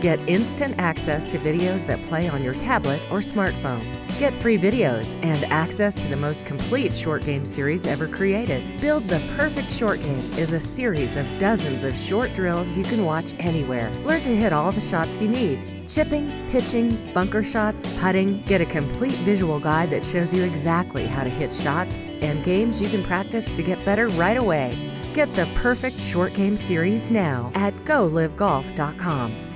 Get instant access to videos that play on your tablet or smartphone. Get free videos and access to the most complete short game series ever created. Build the Perfect Short Game is a series of dozens of short drills you can watch anywhere. Learn to hit all the shots you need chipping, pitching, bunker shots, putting. Get a complete visual guide that shows you exactly how to hit shots and games you can practice to get better right away. Get the Perfect Short Game series now at golivegolf.com.